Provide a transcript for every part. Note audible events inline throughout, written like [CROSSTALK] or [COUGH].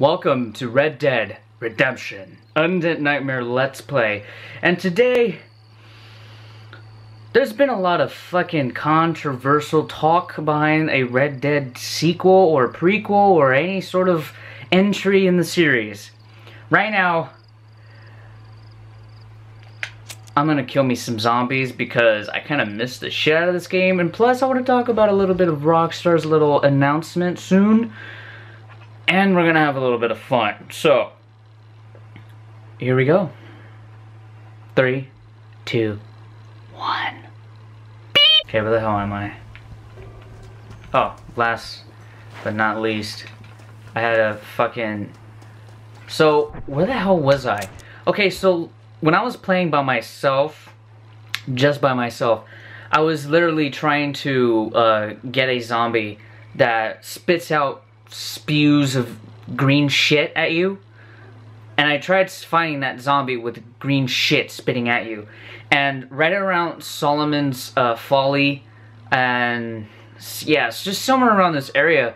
Welcome to Red Dead Redemption Undead Nightmare Let's Play. And today, there's been a lot of fucking controversial talk behind a Red Dead sequel or prequel or any sort of entry in the series. Right now, I'm gonna kill me some zombies because I kind of missed the shit out of this game. And plus, I want to talk about a little bit of Rockstar's little announcement soon. And we're gonna have a little bit of fun. So, here we go. Three, two, one. Beep! Okay, where the hell am I? Oh, last but not least, I had a fucking... So, where the hell was I? Okay, so when I was playing by myself, just by myself, I was literally trying to uh, get a zombie that spits out spews of green shit at you. And I tried finding that zombie with green shit spitting at you. And right around Solomon's uh, Folly and it's just somewhere around this area,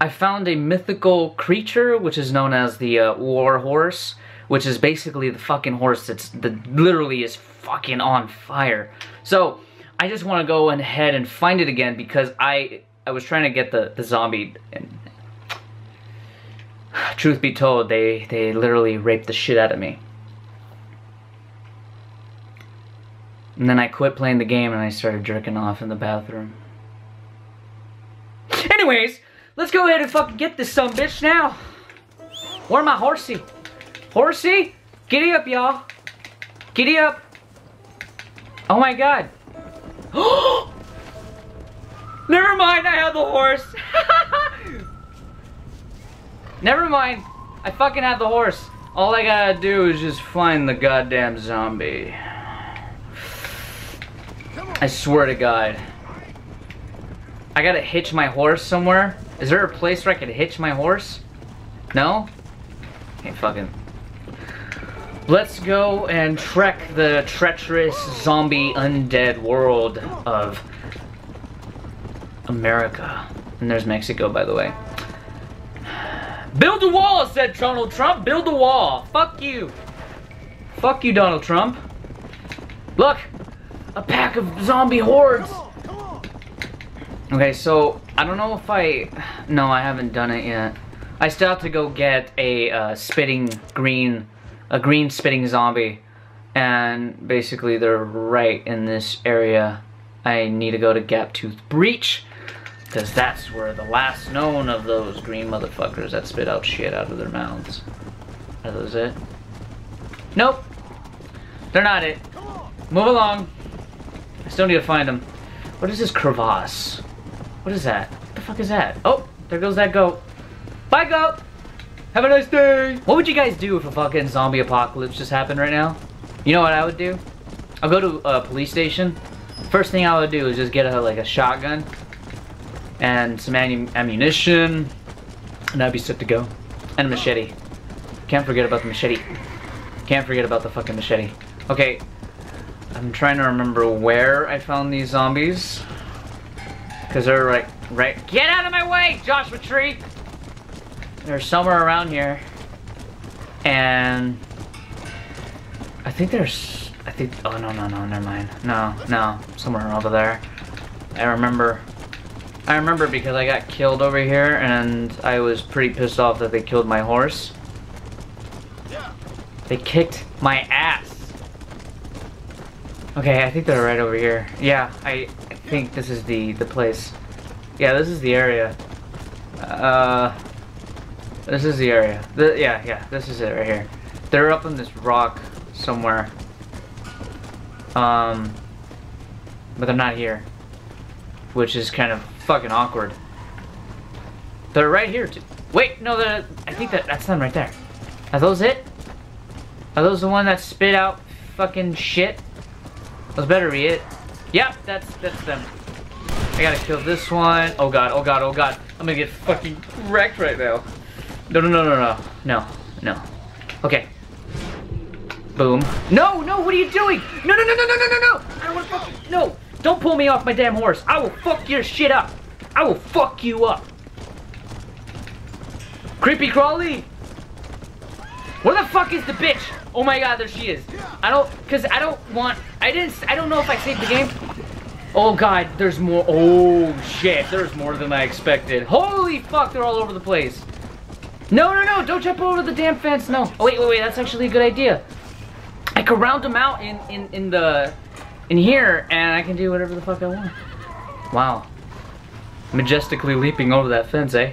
I found a mythical creature which is known as the uh, War Horse which is basically the fucking horse that's that literally is fucking on fire. So I just want to go ahead and find it again because I I was trying to get the the zombie and truth be told they they literally raped the shit out of me. And then I quit playing the game and I started jerking off in the bathroom. Anyways, let's go ahead and fucking get this some bitch now. Where my horsey? Horsey, giddy up, y'all. Giddy up. Oh my god. [GASPS] Oh, Never mind, I have the horse. [LAUGHS] Never mind, I fucking have the horse. All I gotta do is just find the goddamn zombie. I swear to God. I gotta hitch my horse somewhere. Is there a place where I could hitch my horse? No? Hey, fucking Let's go and trek the treacherous zombie undead world of America. And there's Mexico, by the way. Build a wall, said Donald Trump. Build a wall. Fuck you. Fuck you, Donald Trump. Look, a pack of zombie hordes. Okay, so I don't know if I... No, I haven't done it yet. I still have to go get a uh, spitting green a green spitting zombie and basically they're right in this area. I need to go to Gaptooth Breach because that's where the last known of those green motherfuckers that spit out shit out of their mouths. Are those it? Nope. They're not it. Move along. I still need to find them. What is this crevasse? What is that? What the fuck is that? Oh, there goes that goat. Bye, goat! Have a nice day. What would you guys do if a fucking zombie apocalypse just happened right now? You know what I would do? I'll go to a police station. First thing I would do is just get a like a shotgun and some ammunition, and I'd be set to go. And a machete. Can't forget about the machete. Can't forget about the fucking machete. Okay, I'm trying to remember where I found these zombies. Cause they're right, right. Get out of my way, Joshua Tree! They're somewhere around here. And I think there's I think oh no no no never mind. No, no, somewhere over there. I remember I remember because I got killed over here and I was pretty pissed off that they killed my horse. They kicked my ass. Okay, I think they're right over here. Yeah, I, I think this is the the place. Yeah, this is the area. Uh this is the area. Yeah, yeah, this is it right here. They're up on this rock somewhere. Um, but they're not here. Which is kind of fucking awkward. They're right here too. Wait, no, the I think that that's them right there. Are those it? Are those the one that spit out fucking shit? Those better be it. Yep, that's that's them. I gotta kill this one. Oh god, oh god, oh god. I'm gonna get fucking wrecked right now. No, no, no, no, no. No, no. Okay. Boom. No, no, what are you doing? No, no, no, no, no, no, no, no! I don't wanna fuck No! Don't pull me off my damn horse. I will fuck your shit up. I will fuck you up. Creepy crawly! Where the fuck is the bitch? Oh my god, there she is. I don't, cause I don't want, I didn't, I don't know if I saved the game. Oh god, there's more, oh shit, there's more than I expected. Holy fuck, they're all over the place. No, no, no, don't jump over the damn fence, no. Oh wait, wait, wait, that's actually a good idea. I could round them out in, in, in the, in here, and I can do whatever the fuck I want. Wow. Majestically leaping over that fence, eh?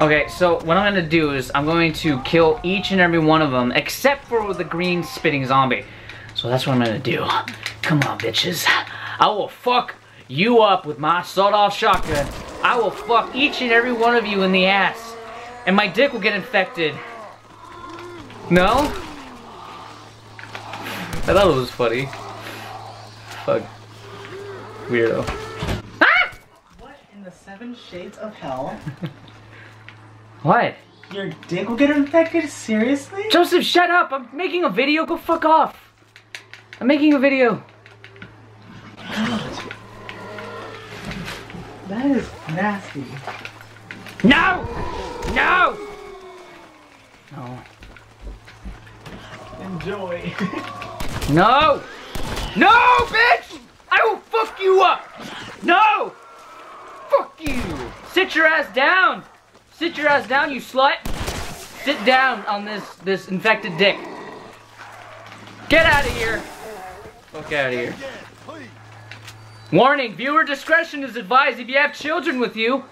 Okay, so what I'm gonna do is I'm going to kill each and every one of them except for the green spitting zombie. So that's what I'm gonna do. Come on, bitches. I will fuck you up with my sawed-off shotgun. I will fuck each and every one of you in the ass. And my dick will get infected. No? I thought it was funny. Fuck. Weirdo. The seven shades of hell? [LAUGHS] What? Your dick will get infected? Seriously? Joseph, shut up! I'm making a video. Go fuck off. I'm making a video. That is nasty. No! No! No. Enjoy. [LAUGHS] No! No, bitch! I will fuck you up! No! Fuck you! Sit your ass down! Sit your ass down, you slut! Sit down on this, this infected dick. Get out of here! Fuck out of here. Warning, viewer discretion is advised if you have children with you.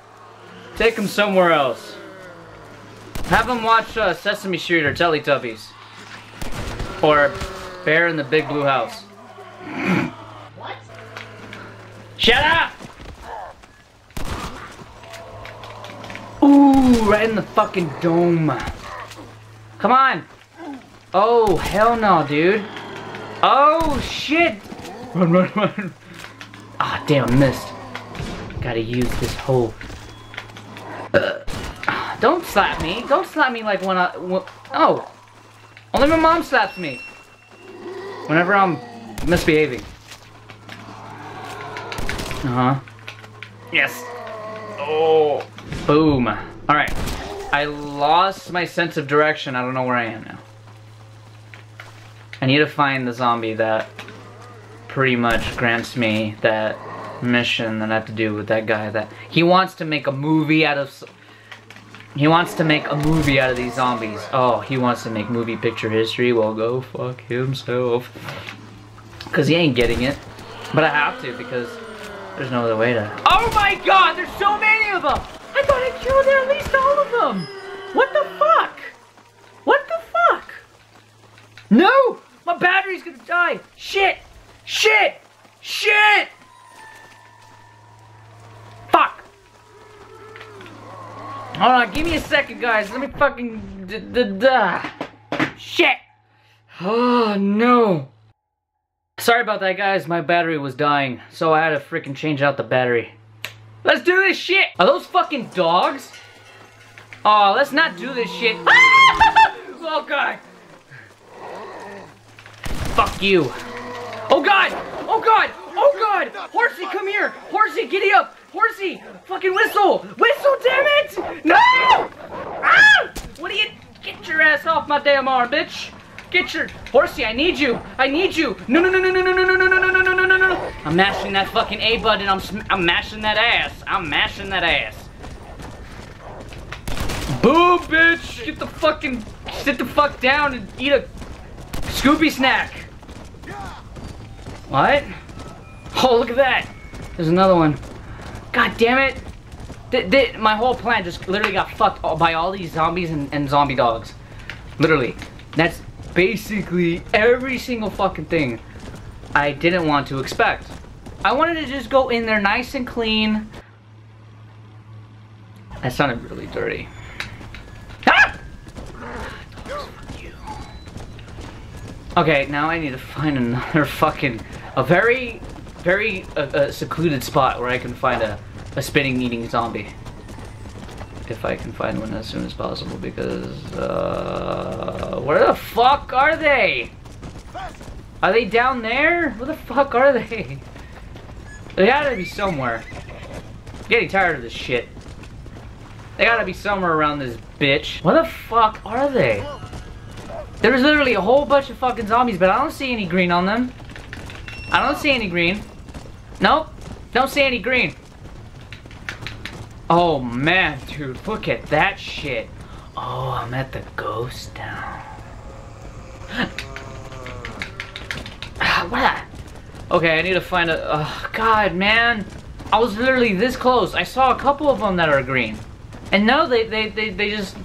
Take them somewhere else. Have them watch uh, Sesame Street or Teletubbies. Or Bear in the Big Blue House. what? Shut up! Right in the fucking dome. Come on. Oh, hell no, dude. Oh, shit. Run, run, run. Ah, damn, missed. Gotta use this whole... Uh, don't slap me. Don't slap me like when I... When, oh. Only my mom slaps me. Whenever I'm misbehaving. Uh-huh. Yes. Oh. Boom. Alright. I lost my sense of direction. I don't know where I am now. I need to find the zombie that pretty much grants me that mission that I have to do with that guy that he wants to make a movie out of he wants to make a movie out of these zombies. Oh, he wants to make movie picture history. Well, go fuck himself. Because he ain't getting it. But I have to because there's no other way to... Oh my god, there's so many of them! I thought I killed at least all of them! What the fuck? What the fuck? No! My battery's gonna die! Shit! Shit! Shit! Fuck! Hold on, give me a second, guys. Let me fucking... D -d -d uh, Shit! Oh, no. Sorry about that, guys. My battery was dying, so I had to freaking change out the battery. Let's do this shit! Are those fucking dogs? Oh, let's not do this shit. [LAUGHS] oh, God. Fuck you. Oh, God! Oh, God! Oh, God! Horsey, come here! Horsey, giddy up! Horsey! Fucking whistle! Whistle, damn it! No! Ah! What are you... Get your ass off my damn arm, bitch! Get your horsey, I need you. I need you. No, no, no, no, no, no, no, no, no, I'm mashing that fucking A button. I'm I'm mashing that ass. I'm mashing that ass. Boo, bitch. Get the fucking sit the fuck down and eat a Scooby snack. What? Oh, look at that. There's another one. God damn it. Th th my whole plan just literally got fucked by all these zombies and, and zombie dogs. Literally. That's basically every single fucking thing I didn't want to expect. I wanted to just go in there nice and clean. That sounded really dirty. Ah! Okay, now I need to find another [LAUGHS] fucking, a very, very uh, uh, secluded spot where I can find a, a spinning eating zombie if I can find one as soon as possible because uh, where the fuck are they? Are they down there? Where the fuck are they? They gotta be somewhere. I'm getting tired of this shit. They gotta be somewhere around this bitch. Where the fuck are they? There's literally a whole bunch of fucking zombies, but I don't see any green on them. I don't see any green. Nope. Don't see any green. Oh man, dude, look at that shit. Oh, I'm at the ghost town. What? Okay, I need to find a. Oh, God, man. I was literally this close. I saw a couple of them that are green. And now they, they, they, they just.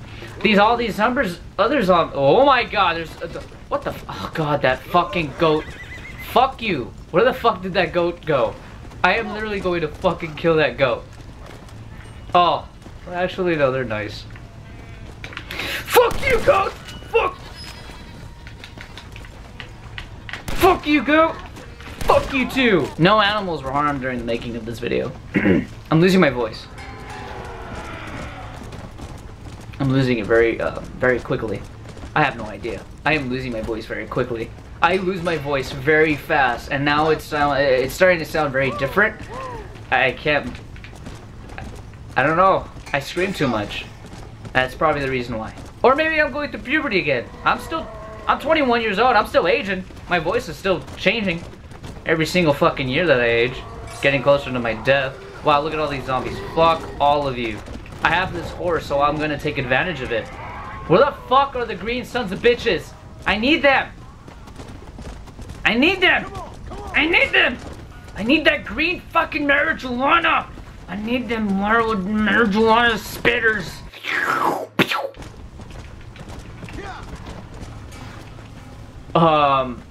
These, all these numbers, others on. Oh my god, there's. Uh, what the. Oh god, that fucking goat. Fuck you. Where the fuck did that goat go? I am literally going to fucking kill that goat. Oh. Actually, no, they're nice. Fuck you, goat! Fuck! Fuck you, goat! Fuck you too! No animals were harmed during the making of this video. [CLEARS THROAT] I'm losing my voice. I'm losing it very, uh, very quickly. I have no idea. I am losing my voice very quickly. I lose my voice very fast, and now it's uh, it's starting to sound very different. I can't. I don't know. I scream too much. That's probably the reason why. Or maybe I'm going through puberty again. I'm still, I'm 21 years old. I'm still aging. My voice is still changing. Every single fucking year that I age. Getting closer to my death. Wow, look at all these zombies. Fuck all of you. I have this horse, so I'm gonna take advantage of it. Where the fuck are the green sons of bitches? I need them. I need them. I need them. I need that green fucking marijuana. I need them mar marijuana spitters. Um,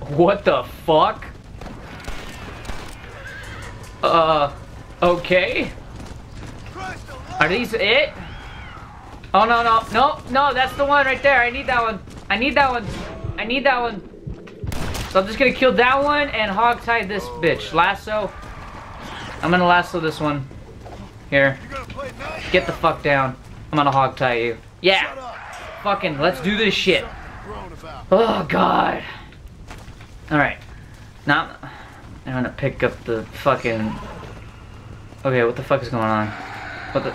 what the fuck? Uh, okay. Are these it? Oh, no, no, no, no, that's the one right there. I need that one. I need that one. I need that one. So I'm just gonna kill that one and hog tie this bitch. Lasso. I'm gonna lasso this one. Here. Get the fuck down. I'm gonna hog tie you. Yeah. Fucking, let's do this shit. Oh, God. Alright. Now, I'm gonna pick up the fucking... Okay, what the fuck is going on? What the...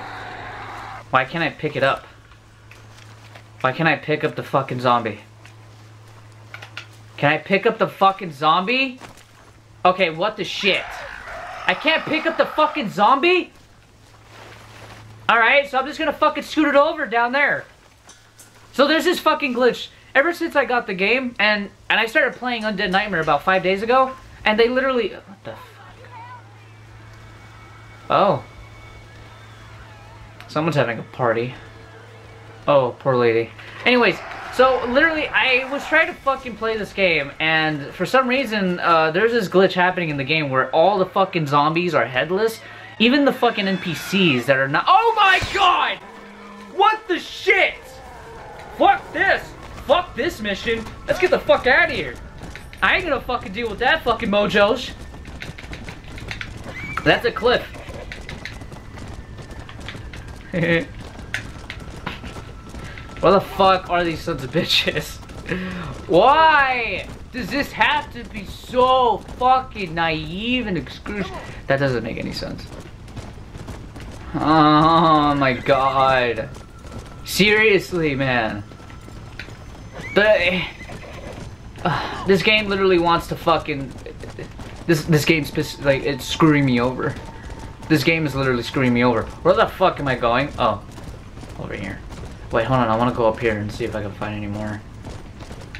Why can't I pick it up? Why can't I pick up the fucking zombie? Can I pick up the fucking zombie? Okay, what the shit? I can't pick up the fucking zombie? Alright, so I'm just gonna fucking scoot it over down there. So there's this fucking glitch. Ever since I got the game, and and I started playing Undead Nightmare about five days ago, and they literally... What the fuck? Oh. Someone's having a party. Oh, poor lady. Anyways, so literally, I was trying to fucking play this game, and for some reason, uh, there's this glitch happening in the game where all the fucking zombies are headless. Even the fucking NPCs that are not- Oh my god! What the shit? Fuck this! Fuck this mission! Let's get the fuck out of here! I ain't gonna fucking deal with that fucking mojos. That's a cliff. [LAUGHS] Where the fuck are these sons of bitches? [LAUGHS] Why does this have to be so fucking naive and excruciating? That doesn't make any sense. Oh my god. Seriously, man. But uh, this game literally wants to fucking this this game's like it's screwing me over. This game is literally screwing me over. Where the fuck am I going? Oh, over here. Wait, hold on. I want to go up here and see if I can find any more.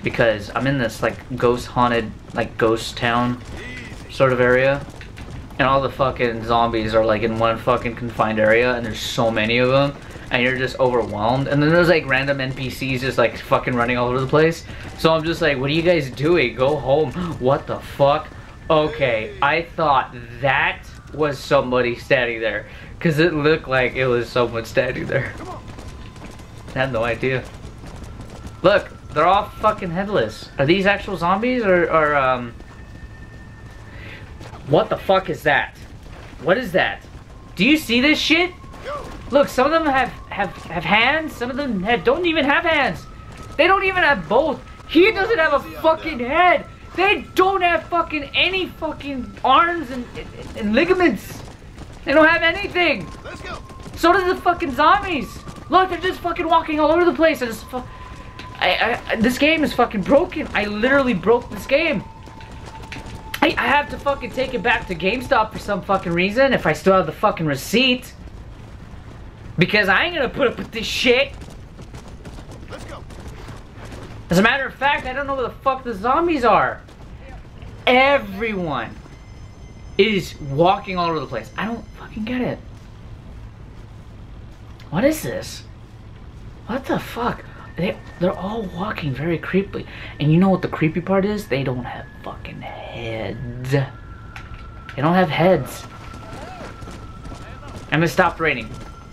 Because I'm in this like ghost haunted, like ghost town sort of area. And all the fucking zombies are like in one fucking confined area and there's so many of them. And you're just overwhelmed. And then there's like random NPCs just like fucking running all over the place. So I'm just like, what are you guys doing? Go home. [GASPS] What the fuck? Okay, I thought that was somebody standing there. Because it looked like it was someone standing there. I had no idea. Look, they're all fucking headless. Are these actual zombies or, or um... What the fuck is that? What is that? Do you see this shit? Look, some of them have, have, have hands, some of them have, don't even have hands. They don't even have both. He doesn't have a fucking head. They don't have fucking any fucking arms and, and, and ligaments. They don't have anything. Let's go. So do the fucking zombies. Look, they're just fucking walking all over the place. I just, I, I, this game is fucking broken. I literally broke this game. I, I have to fucking take it back to GameStop for some fucking reason if I still have the fucking receipt. Because I ain't gonna put up with this shit. Let's go. As a matter of fact, I don't know where the fuck the zombies are. Everyone is walking all over the place. I don't fucking get it. What is this? What the fuck? They they're all walking very creepily. And you know what the creepy part is? They don't have fucking heads. They don't have heads. And it stopped raining.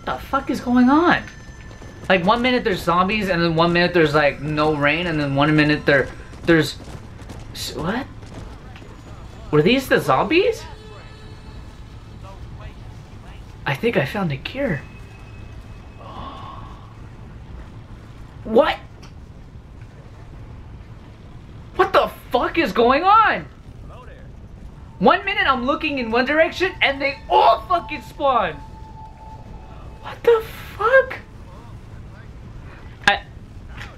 What the fuck is going on? Like one minute there's zombies, and then one minute there's like no rain, and then one minute there there's what? Were these the zombies? I think I found a cure. [GASPS] What? What the fuck is going on? One minute I'm looking in one direction and they all fucking spawn. What the fuck? I,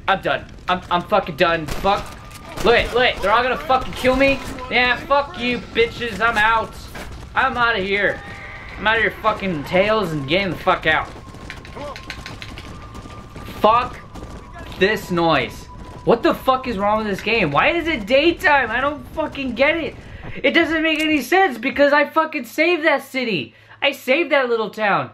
I'm done. I'm, I'm fucking done. Fuck. Look, look, they're all gonna fucking kill me. Yeah, fuck you, bitches. I'm out. I'm out of here. I'm out of your fucking tails and getting the fuck out. Fuck this noise. What the fuck is wrong with this game? Why is it daytime? I don't fucking get it. It doesn't make any sense because I fucking saved that city. I saved that little town.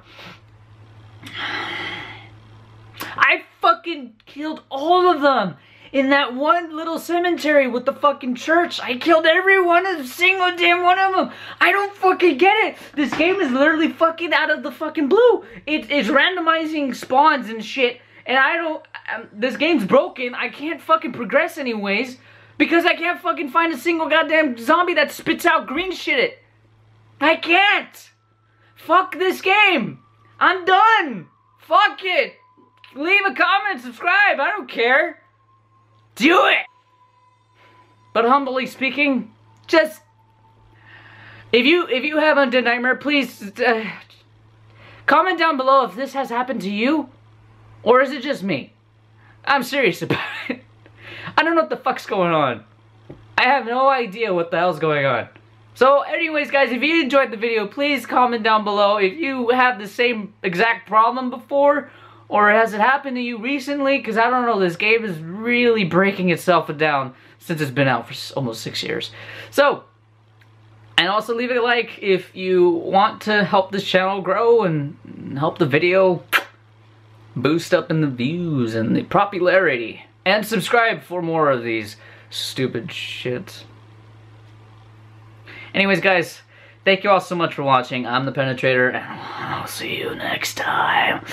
I fucking killed all of them in that one little cemetery with the fucking church. I killed every one of them, single damn one of them. I don't fucking get it. This game is literally fucking out of the fucking blue. It is randomizing spawns and shit. And I don't. Um, this game's broken. I can't fucking progress anyways because I can't fucking find a single goddamn zombie that spits out green shit. It. I can't. Fuck this game. I'm done. Fuck it. Leave a comment, subscribe. I don't care. Do it. But humbly speaking, just if you if you have Undead Nightmare, please uh, comment down below if this has happened to you, or is it just me? I'm serious [LAUGHS] about it. I don't know what the fuck's going on. I have no idea what the hell's going on. So anyways guys, if you enjoyed the video, please comment down below if you have the same exact problem before or has it happened to you recently? Because I don't know, this game is really breaking itself down since it's been out for almost six years. So, and also leave a like if you want to help this channel grow and help the video boost up in the views and the popularity. And subscribe for more of these stupid shits. Anyways, guys, thank you all so much for watching. I'm the Penetrator, and I'll see you next time.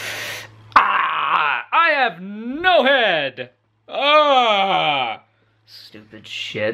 Ah! I have no head! Ah! Stupid shit.